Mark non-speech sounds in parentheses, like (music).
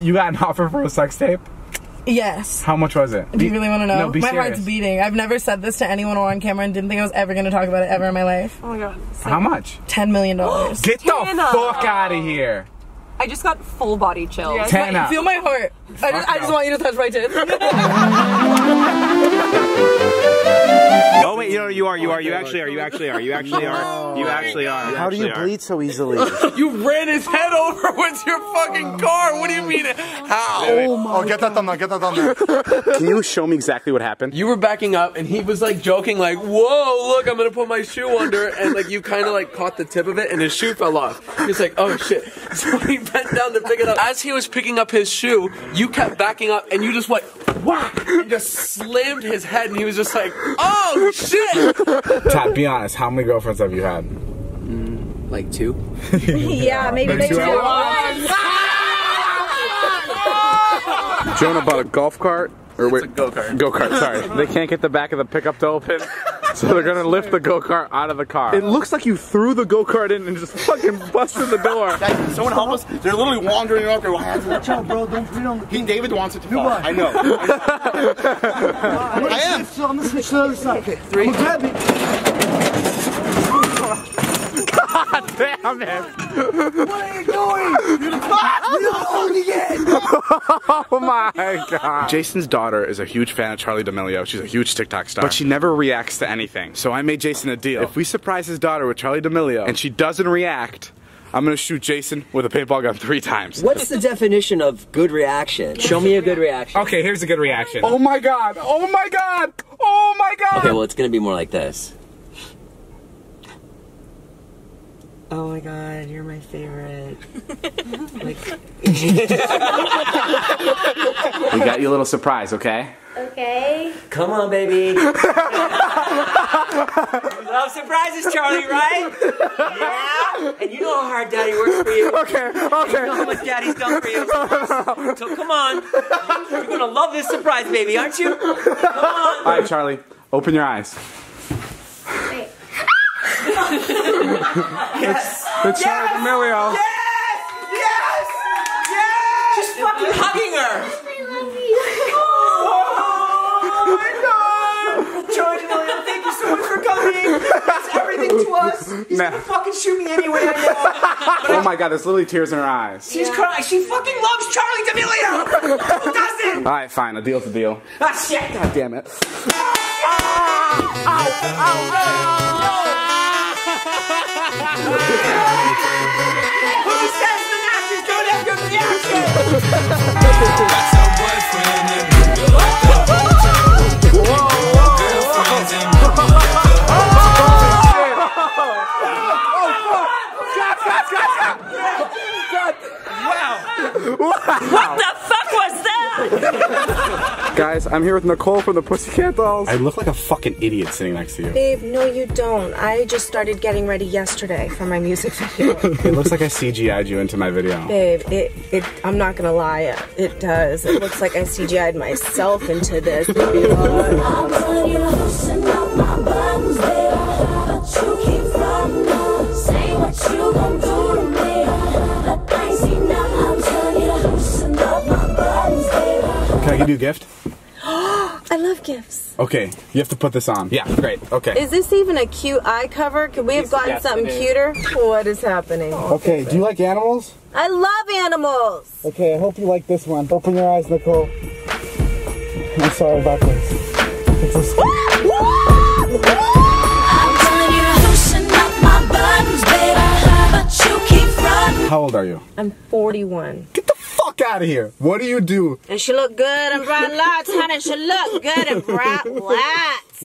You got an offer for a sex tape? Yes. How much was it? Do you really want to know? No, be my serious. heart's beating. I've never said this to anyone or on camera and didn't think I was ever going to talk about it ever in my life. Oh my god. How much? $10 million. (gasps) Get the Tana. fuck out of here. I just got full body chills. Tana. Feel my heart. I just, I just want you to touch my tits. (laughs) (laughs) you know you are, you are, you actually are, you actually are, you actually are, you actually are. How do you bleed so easily? (laughs) You ran his head over (laughs) with your fucking car. What do you mean? How? Oh, oh, get that done now. Get that done now. (laughs) Can you show me exactly what happened? You were backing up, and he was like joking, like, "Whoa, look, I'm gonna put my shoe under," and like you kind of like caught the tip of it, and his shoe fell off. He's like, "Oh shit!" So he bent down to pick it up. As he was picking up his shoe, you kept backing up, and you just went whack, and just slammed his head, and he was just like, "Oh shit!" Todd, be honest. How many girlfriends have you had? Mm, like two. (laughs) yeah, (laughs) maybe they two do. Jonah bought a golf cart. Or wait, go kart. Go kart. Sorry, they can't get the back of the pickup to open, so they're gonna lift the go kart out of the car. It looks like you threw the go kart in and just fucking (laughs) busted the door. Guys, someone help us. They're literally wandering around there. Watch out, bro. Don't breathe on the. King David wants it to fall. I know. (laughs) I am. I'm gonna switch to the other side. Okay, three. I'm gonna grab it. (laughs) God Damn it! What are you doing? You're not holding it. (laughs) Oh my god. Jason's daughter is a huge fan of Charli D'Amelio. She's a huge TikTok star. But she never reacts to anything. So I made Jason a deal. If we surprise his daughter with Charli D'Amelio and she doesn't react, I'm gonna shoot Jason with a paintball gun three times. What's the definition of good reaction? Show me a good reaction. Okay, here's a good reaction. Oh my god! Oh my god! Oh my god! Okay, well, it's gonna be more like this. Oh my god, you're my favorite. (laughs) like, (laughs) We got you a little surprise, okay? Okay. come on, baby. you (laughs) love surprises, Charlie, right? Yeah? And you know how hard daddy works for you. Okay, okay. You know how much daddy's done for you. So come on. You're gonna love this surprise, baby, aren't you? Come on. Alright, Charlie, open your eyes. Wait. (laughs) Yes. It's Charli D'Amelio. Yes! Yes! Yes! Just fucking hugging her! I love you. Oh my god! George D'Amelio, thank you so much for coming! It's everything to us! He's Nah. gonna fucking shoot me anyway, I know! Oh my god, there's literally tears in her eyes. She's crying, she fucking loves Charli D'Amelio! Who doesn't? Alright, fine, a deal's a deal. Ah, shit! God damn it. Ah. Ah, ah, Who says the Nazis don't have good reaction? Guys, I'm here with Nicole from the Pussycat Dolls. I look like a fucking idiot sitting next to you. Babe, no, you don't. I just started getting ready yesterday for my music (laughs) video. It looks like I CGI'd you into my video. Babe, it, it, I'm not gonna lie, it, it does. It looks like I CGI'd myself into this. Baby. I'm telling you to loosen up my buttons, baby. But you keep frontin' on, saying what you gon' do to me. But I ain't seen nothing. I'm telling you to loosen up my buttons, baby. Can I give you a gift? I love gifts. Okay, you have to put this on. Yeah, great. Okay. Is this even a cute eye cover? Could we have gotten Yes, something cuter? What is happening? Okay, do you like animals? I love animals. Okay, I hope you like this one. Open your eyes, Nicole. I'm sorry about this. It's a I'm telling you to loosen up my buttons, baby. But you keep frontin'. How old are you? I'm 41. Fuck out of here. What do you do? And she look good in bright lights, honey. She look good in bright (laughs) lights.